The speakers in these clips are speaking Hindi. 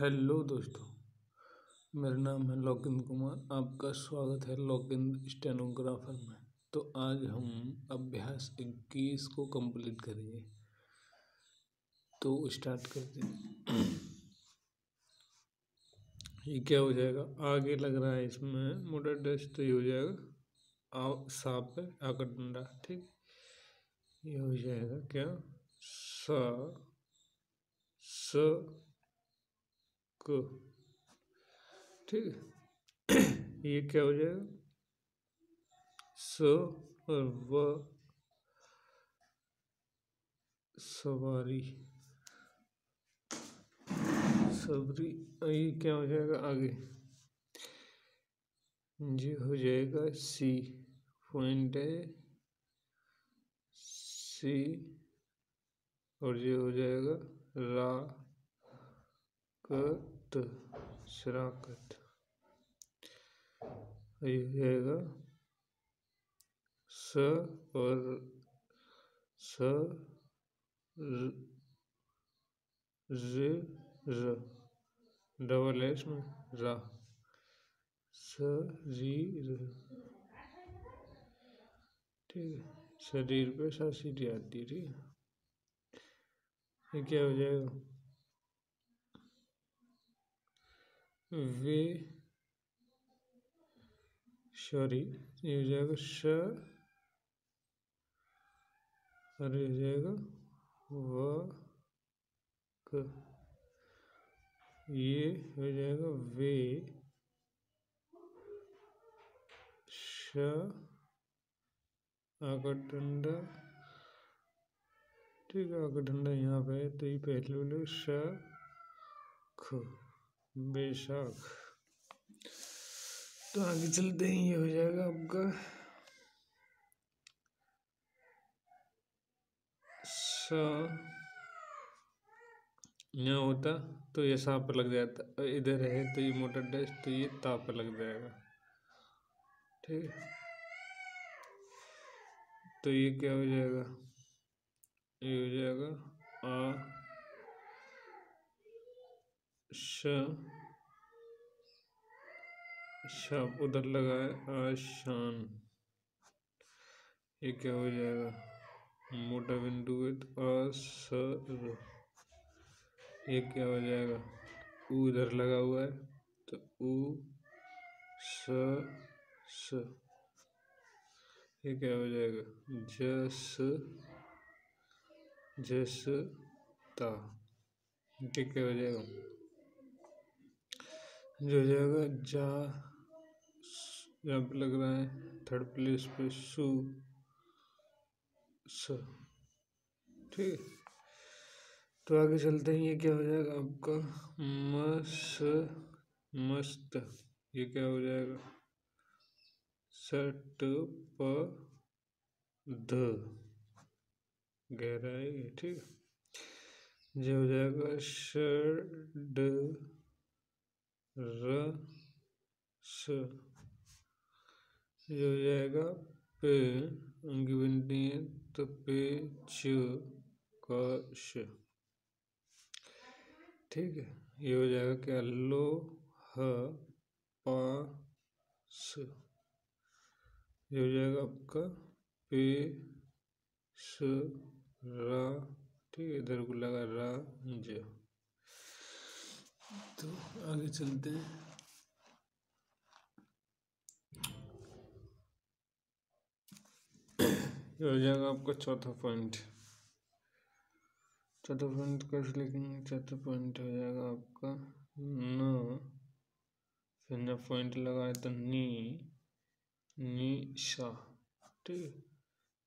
हेलो दोस्तों, मेरा नाम है लोकिन कुमार, आपका स्वागत है लोकिन स्टेनोग्राफर में। तो आज हम अभ्यास इक्कीस को कंप्लीट करेंगे। तो स्टार्ट करते हैं। ये क्या हो जाएगा? आगे लग रहा है इसमें, मोटर डस्ट तो ये हो जाएगा। आ साफ़ है आकर डंडा, ठीक? ये हो जाएगा क्या? सा, स को ठीक है। ये क्या हो जाएगा? स और व सवारी। सबरी ये क्या हो जाएगा आगे? ये हो जाएगा सी। पॉइंट है सी और ये हो जाएगा रा कत शराकत जाएगा स और स र डबल एस में रा। शरीर ठीक है। शरीर पे सा सीटी आती है ठीक है? ये क्या हो जाएगा? वे सॉरी, ये हो जाएगा श और ये हो जाएगा व, क। ये हो जाएगा वे, श आकर डंडा ठीक है आकर डंडा यहाँ पे तो ये पहले बोले श, ख। बेशक। तो आगे चलते हैं, ये हो जाएगा आपका। सा। यहाँ होता तो ये सा पर लग जाता और इधर है तो ये मोटर डैश तो ये ता पर लग जाएगा। ठीक तो ये क्या हो जाएगा? ये हो जाएगा आ शाप उधर लगा है, आशान। ये क्या हो जाएगा? मोटा बिंदु असर। ये क्या हो जाएगा? ऊ उधर लगा हुआ है तो ऊ स स। ये क्या हो जाएगा? जस जस ता ये क्या हो जाएगा? जो जाएगा जा यहाँ पे लग रहा है थर्ड प्लेस पे सु। ठीक। तो आगे चलते हैं, ये क्या हो जाएगा आपका? मस, मस्त। ये क्या हो जाएगा? सट प, ध। गहराई, ठीक। ये हो जाएगा, षड र, स, ये हो जाएगा पे अंगी बनती है तो पे च क, श। ठीक है, ये हो जाएगा क्या? लो, ह, पा, स। ये हो जाएगा आपका पे, स, रा। ठीक है, इधर को लगा रा, ज। तो आगे चलते हैं। हो जाएगा आपका चौथा पॉइंट चौथा पॉइंट कैसे लिखेंगे चौथा पॉइंट हो जाएगा आपका। न। फिर न पॉइंट लगाए तो नी। नी सा ठीक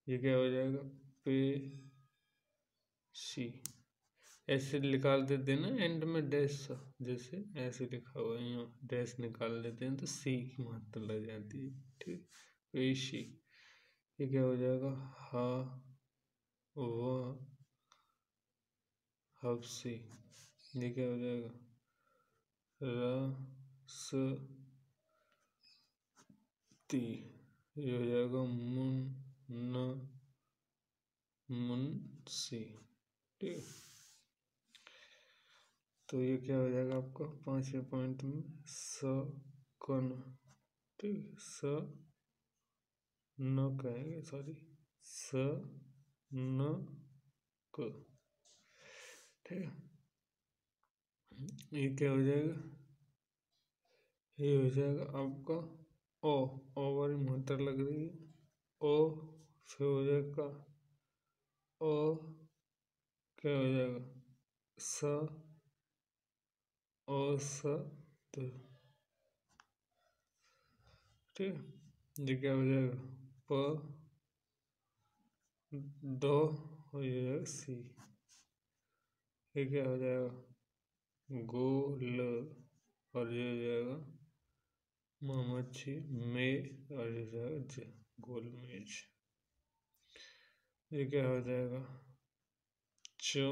ये क्या हो जाएगा? पे सी। ऐसे निकाल देते हैं ना एंड में डैश जैसे ऐसे लिखा हुआ है यहाँ डैश निकाल देते हैं तो सी की मात्रा लग जाती है, ठीक? वही सी ये क्या हो जाएगा? हा, व सी ये क्या हो जाएगा? र, स, ती, ये हो जाएगा मुन, न, मुन सी ठीक? तो ये क्या हो जाएगा आपका पाँचवें पॉइंट में स कन ठीक स न कहेंगे सॉरी स न क, ठीक है? ये क्या हो जाएगा? ये हो जाएगा आपका ओ ओ वाली मात्रा लग रही है। ओ फिर हो जाएगा ओ क्या हो जाएगा? स ओ स तो ठीक, ये क्या हो जाएगा? प दो हो जाएगा सी। ये क्या हो जाएगा? गोल। और ये हो जाएगा मच्छी में और ये जाएगा ज, गोल मेज। ये क्या हो जाएगा? चो।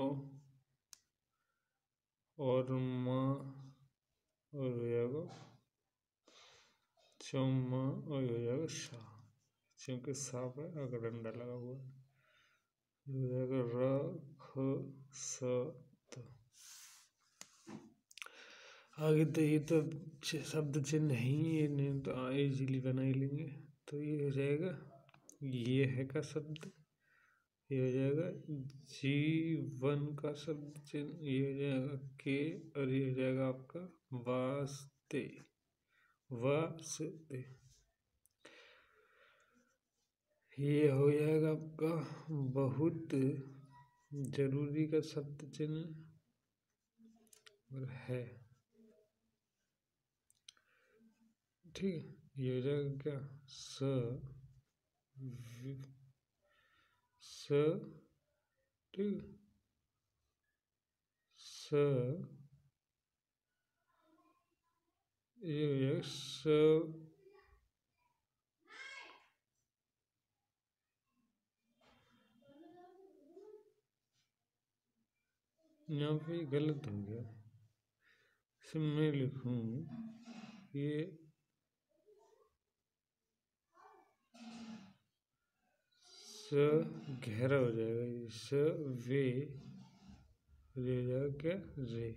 और माँ, और हो जाएगा। चौमा और हो जाएगा शाह क्योंकि साफ़ है, अगर डंडा लगा हुआ है। हो जाएगा र, ख, स आगे तो ये तो शब्द चिन्ह नहीं है नहीं तो इजीली बना ही लेंगे। तो ये हो जाएगा, ये है का शब्द। ये हो जाएगा जी वन का शब्द चिन्ह ये हो जाएगा के और ये हो जाएगा आपका वास्ते वास्ते। ये हो जाएगा आपका बहुत ज़रूरी का शब्द चिन्ह और है। ठीक है, ये हो जाएगा क्या? स ठीक स स यहाँ पे गलत हो गया। मैं लिखूँ ये गहरा हो जाएगा ये स वे रे। हो क्या रे।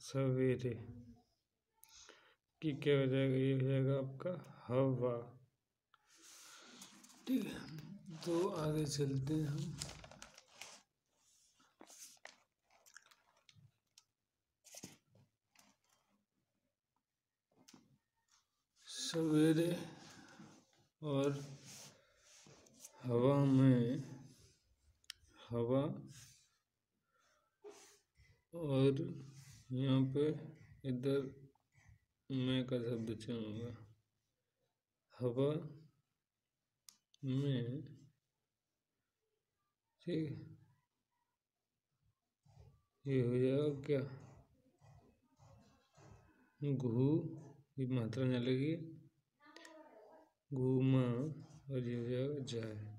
सवेरे की क्या हो जाएगा? ये हो जाएगा आपका हवा। ठीक है तो आगे चलते हैं हम। सवेरे और हवा में हवा और यहाँ पे इधर मैं का शब्द चुनूँगा। हवा में ठीक ये हो जाएगा क्या? घू की मात्रा चलेगी घूमा जाए।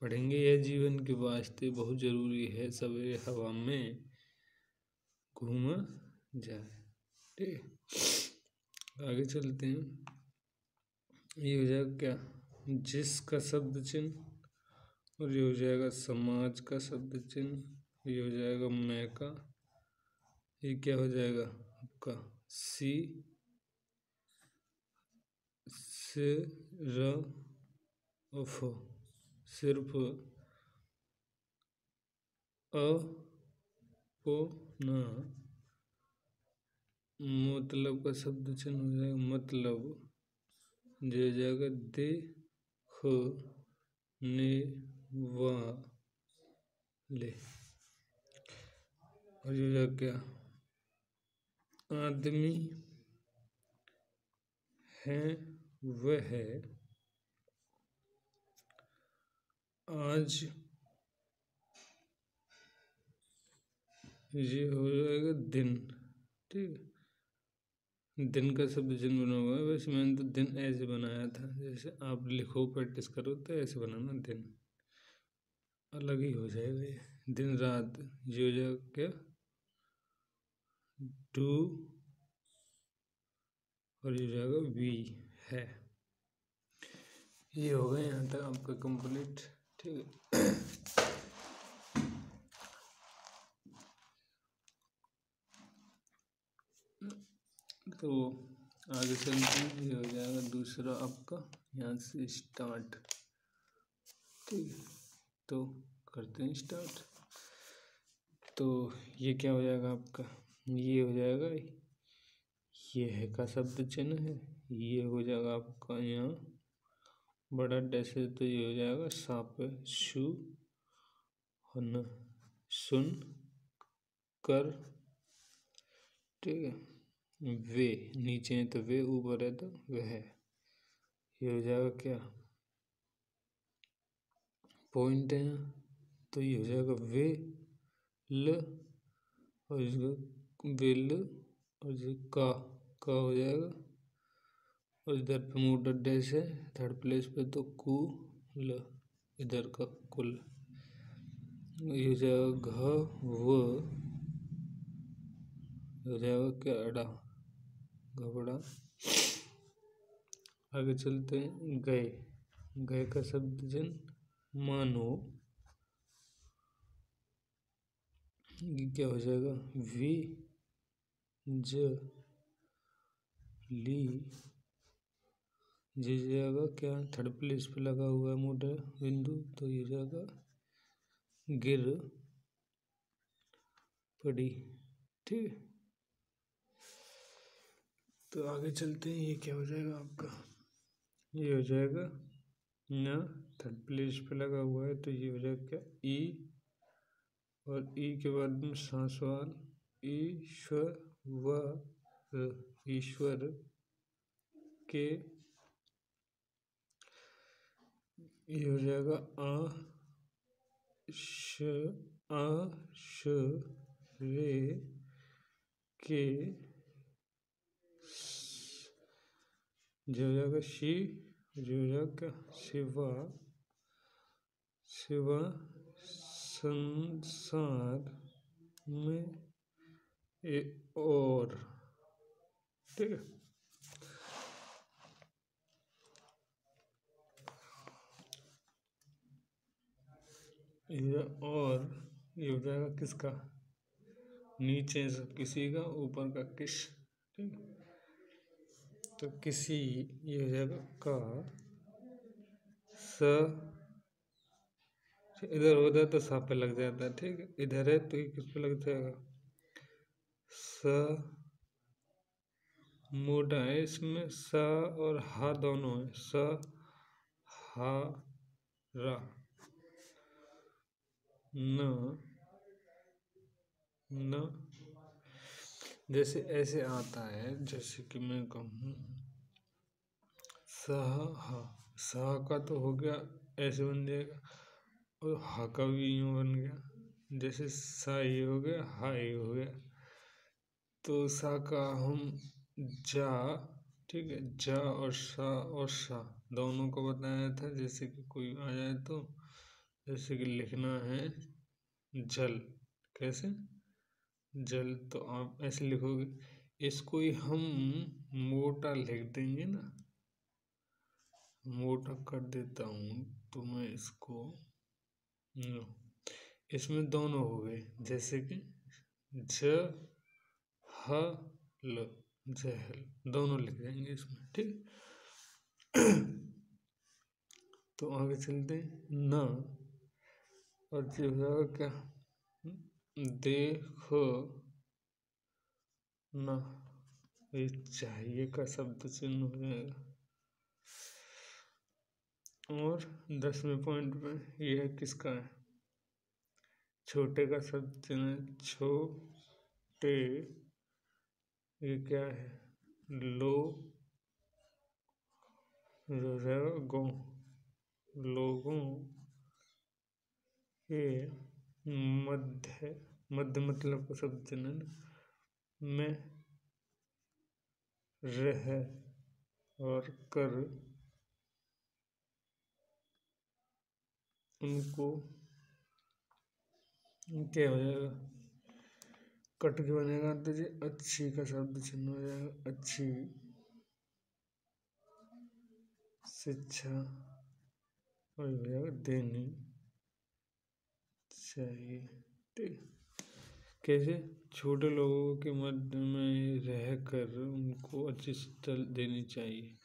पढ़ेंगे यह जीवन के वास्ते बहुत ज़रूरी है, सवेरे हवा में घूमा, जाए। ठीक आगे चलते हैं। ये हो जाएगा क्या? जिस का शब्द चिन्ह और ये हो जाएगा समाज का शब्द चिन्ह, ये हो जाएगा मैं का, ये क्या हो जाएगा? आपका सी सिर्फ़ सिर्फ़ न। मतलब का शब्द चिन्ह हो जाएगा मतलब। जो जाएगा दे ख ने वा ले। और जो जाएगा क्या? आदमी है। वह आज ये हो जाएगा दिन, ठीक दिन का शब्द जिन बना हुआ है, वैसे मैंने तो दिन ऐसे बनाया था, जैसे आप लिखो, प्रैक्टिस करो तो ऐसे बनाना दिन। अलग ही हो जाएगा ये। दिन, रात, ये हो जाएगा क्या? टू और ये हो जाएगा वी। है। ये हो गए यहाँ तक आपका कंप्लीट ठीक है। तो आगे चलते हैं, ये हो जाएगा दूसरा आपका यहाँ से स्टार्ट ठीक है। तो करते हैं स्टार्ट तो ये क्या हो जाएगा आपका? ये हो जाएगा, ये है का शब्द चिन्ह है। ये हो जाएगा आपका यहाँ। बड़ा डैश है तो ये हो जाएगा साप शु, हन, सुन, कर, ठीक है। वे, नीचे है तो वे, ऊपर है तो वह ये हो जाएगा क्या? पॉइंट है तो ये हो जाएगा वे, ल, और इसका बिल और ये का का हो जाएगा। और इधर पे मोटर डैश है थर्ड प्लेस पे तो कु, ल, इधर का कुल। ये जाएगा घ, व हो जाएगा क्या अड़ा, घबड़ा। आगे चलते हैं, गए। गए का शब्द जन, मानो। ये क्या हो जाएगा? वी, ज, ली। जे जाएगा क्या? थर्ड प्लेस पे लगा हुआ है मोटा बिंदु तो ये जाएगा गिर पड़ी, ठीक तो आगे चलते हैं, ये क्या हो जाएगा आपका? ये हो जाएगा ना थर्ड प्लेस पे लगा हुआ है तो ये हो जाएगा क्या? ई और ई के बाद में सांसवान, ईश्वर व ईश्वर के ये हो जाएगा आ, श आ, श, रे, के, जो हो जाएगा शी, जो हो जाएगा शिवा शिवा संसार में ए और, ठीक है? और ये हो जाएगा किसका? नीचे से किसी का, ऊपर का किस? ठीक। तो किसी ये हो जाएगा का। स। इधर उधर तो सा पे लग जाता है, ठीक है। इधर है तो ये किस पे लग जाएगा? स। मोटा है इसमें, स और हा दोनों है। स, हा, रा। न न। जैसे ऐसे आता है, जैसे कि मैं कहूँ सह सह का तो हो गया, ऐसे बन जाएगा। और हा का भी यूँ बन गया। जैसे सा ये हो गया, हा ये हो गया। तो सा का हम जा, ठीक है, जा और सा और सा दोनों को बताया था। जैसे कि कोई आ जाए तो जैसे कि लिखना है जल, कैसे? जल तो आप ऐसे लिखोगे, इसको ही हम मोटा लिख देंगे ना। मोटा कर देता हूँ तो मैं इसको इसमें दोनों हो गए, जैसे कि ज, ह, ल, जहल, दोनों लिख देंगे इसमें, ठीक? तो आगे चलते हैं, न जो है क्या? देखो ना, ये चाहिए का शब्द चिन्ह हो। जाएगा और दसवें पॉइंट में यह किसका है? छोटे का शब्द चिन्ह छोटे, ये क्या है? लो गो, लोगों के मध्य मध्य मतलब का शब्द जनन में रह और कर उनको क्या हो जाएगा? कट के बनेगा तो जी। अच्छी का शब्द चिन्ह हो जाएगा। अच्छी शिक्षा, हो जाएगा। देनी। चाहिए ठीक। कैसे? छोटे लोगों के मध्य में रह कर उनको अच्छी शिक्षा देनी चाहिए।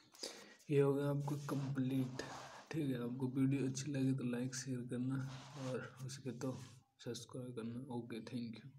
ये हो गया आपको कंप्लीट ठीक है, आपको वीडियो अच्छी लगे तो लाइक शेयर करना और उसके तो सब्सक्राइब करना। Okay thank you